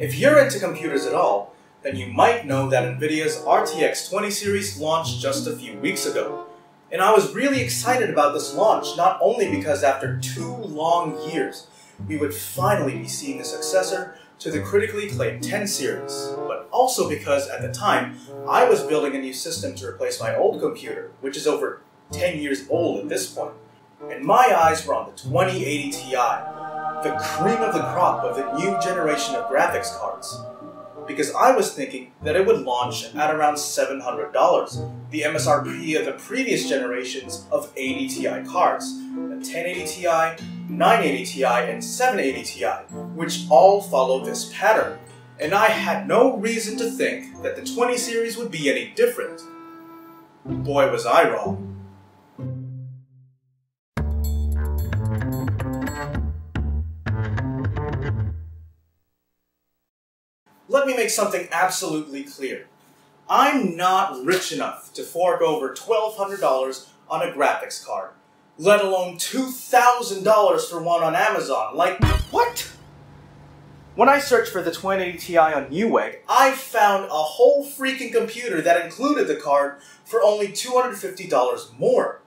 If you're into computers at all, then you might know that NVIDIA's RTX 20 series launched just a few weeks ago. And I was really excited about this launch, not only because after two long years, we would finally be seeing a successor to the critically acclaimed 10 series, but also because at the time, I was building a new system to replace my old computer, which is over 10 years old at this point. And my eyes were on the 2080 Ti, the cream of the crop of the new generation of graphics cards because I was thinking that it would launch at around $700, the MSRP of the previous generations of 80 Ti cards, the 1080 Ti, 980 Ti, and 780 Ti, which all follow this pattern. And I had no reason to think that the 20 series would be any different. Boy was I wrong. Let me make something absolutely clear. I'm not rich enough to fork over $1,200 on a graphics card, let alone $2,000 for one on Amazon. Like, what? When I searched for the 2080 Ti on Newegg, I found a whole freaking computer that included the card for only $250 more.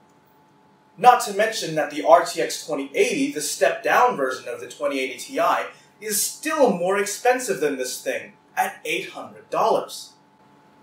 Not to mention that the RTX 2080, the step down version of the 2080 Ti, is still more expensive than this thing, at $800.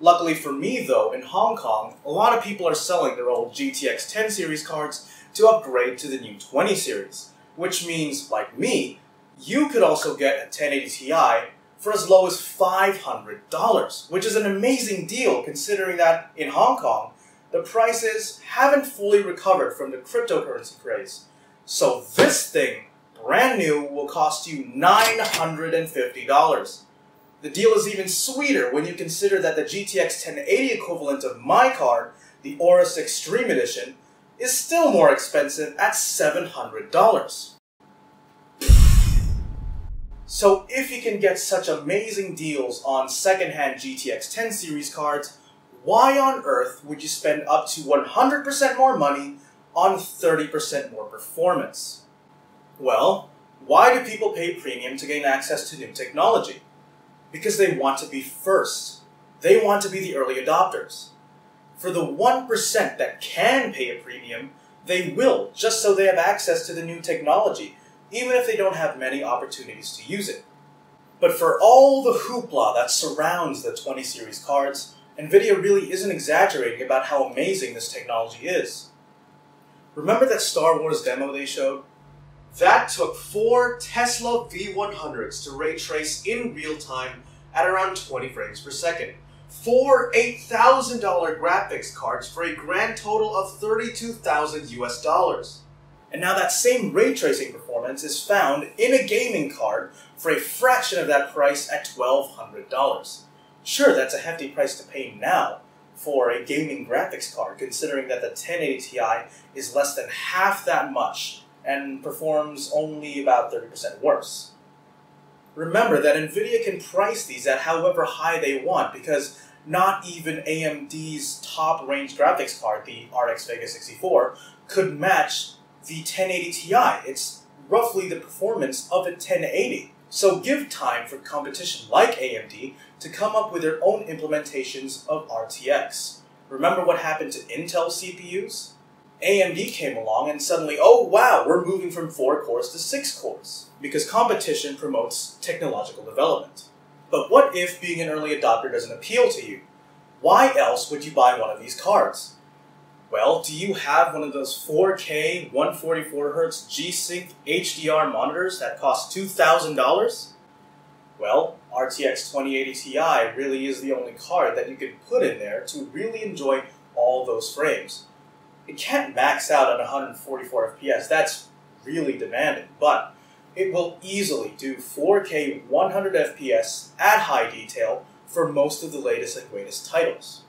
Luckily for me, though, in Hong Kong, a lot of people are selling their old GTX 10 series cards to upgrade to the new 20 series, which means, like me, you could also get a 1080 Ti for as low as $500, which is an amazing deal considering that in Hong Kong, the prices haven't fully recovered from the cryptocurrency craze. So this thing brand new will cost you $950. The deal is even sweeter when you consider that the GTX 1080 equivalent of my card, the Aorus Extreme Edition, is still more expensive at $700. So if you can get such amazing deals on secondhand GTX 10 series cards, why on earth would you spend up to 100% more money on 30% more performance? Well, why do people pay premium to gain access to new technology? Because they want to be first. They want to be the early adopters. For the 1% that can pay a premium, they will, just so they have access to the new technology, even if they don't have many opportunities to use it. But for all the hoopla that surrounds the 20 series cards, NVIDIA really isn't exaggerating about how amazing this technology is. Remember that Star Wars demo they showed? That took four Tesla V100s to ray trace in real time at around 20 frames per second. Four $8,000 graphics cards for a grand total of 32,000 US dollars. And now that same ray tracing performance is found in a gaming card for a fraction of that price at $1,200. Sure, that's a hefty price to pay now for a gaming graphics card, considering that the 1080 Ti is less than half that much and performs only about 30% worse. Remember that NVIDIA can price these at however high they want because not even AMD's top range graphics card, the RX Vega 64, could match the 1080 Ti. It's roughly the performance of a 1080. So give time for competition like AMD to come up with their own implementations of RTX. Remember what happened to Intel CPUs? AMD came along and suddenly, oh wow, we're moving from four cores to six cores because competition promotes technological development. But what if being an early adopter doesn't appeal to you? Why else would you buy one of these cards? Well, do you have one of those 4K 144Hz G-Sync HDR monitors that cost $2,000? Well, RTX 2080 Ti really is the only card that you can put in there to really enjoy all those frames it can't max out at 144 FPS. That's really demanding, but it will easily do 4K 100 FPS at high detail for most of the latest and greatest titles.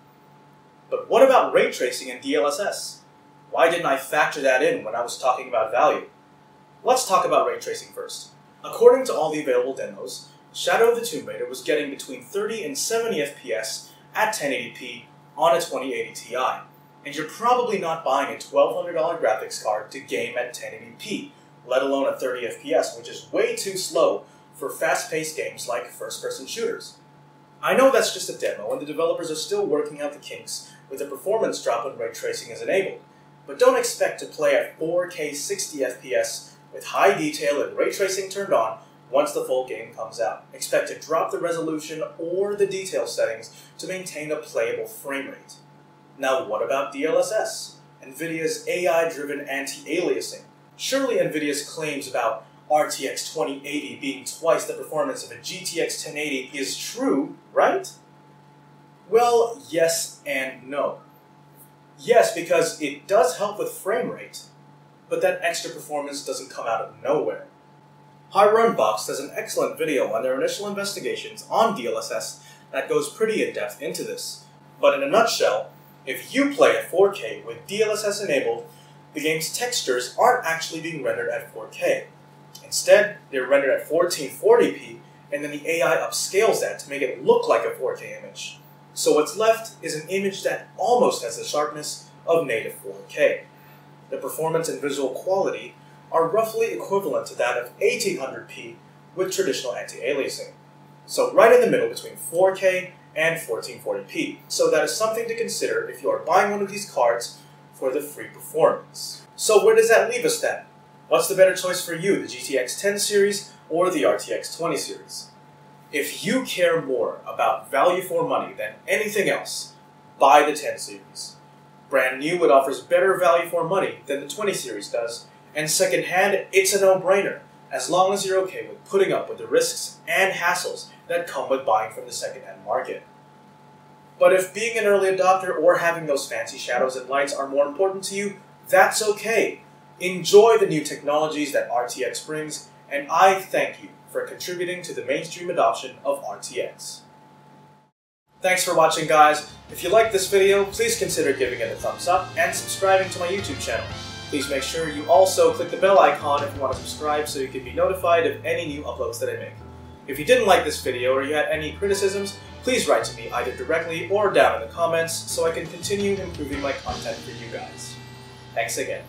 But what about ray tracing and DLSS? Why didn't I factor that in when I was talking about value? Let's talk about ray tracing first. According to all the available demos, Shadow of the Tomb Raider was getting between 30 and 70 FPS at 1080p on a 2080 Ti and you're probably not buying a $1,200 graphics card to game at 1080p, let alone at 30 FPS, which is way too slow for fast-paced games like first-person shooters. I know that's just a demo, and the developers are still working out the kinks with a performance drop when ray tracing is enabled, but don't expect to play at 4K 60 FPS with high detail and ray tracing turned on once the full game comes out. Expect to drop the resolution or the detail settings to maintain a playable frame rate. Now, what about DLSS? NVIDIA's AI driven anti aliasing. Surely NVIDIA's claims about RTX 2080 being twice the performance of a GTX 1080 is true, right? Well, yes and no. Yes, because it does help with frame rate, but that extra performance doesn't come out of nowhere. Hardware Unboxed does an excellent video on their initial investigations on DLSS that goes pretty in depth into this. But in a nutshell, if you play at 4K with DLSS enabled, the game's textures aren't actually being rendered at 4K. Instead, they're rendered at 1440p, and then the AI upscales that to make it look like a 4K image. So what's left is an image that almost has the sharpness of native 4K. The performance and visual quality are roughly equivalent to that of 1800p with traditional anti-aliasing. So right in the middle between 4K and 1440p. So that is something to consider if you are buying one of these cards for the free performance. So where does that leave us then? What's the better choice for you, the GTX 10 series or the RTX 20 series? If you care more about value for money than anything else, buy the 10 series. Brand new, it offers better value for money than the 20 series does, and secondhand, it's a no-brainer, as long as you're okay with putting up with the risks and hassles that come with buying from the secondhand market. But if being an early adopter or having those fancy shadows and lights are more important to you, that's okay. Enjoy the new technologies that RTX brings, and I thank you for contributing to the mainstream adoption of RTX. Thanks for watching guys. If you liked this video, please consider giving it a thumbs up and subscribing to my YouTube channel. Please make sure you also click the bell icon if you want to subscribe so you can be notified of any new uploads that I make. If you didn't like this video or you had any criticisms, please write to me either directly or down in the comments so I can continue improving my content for you guys. Thanks again.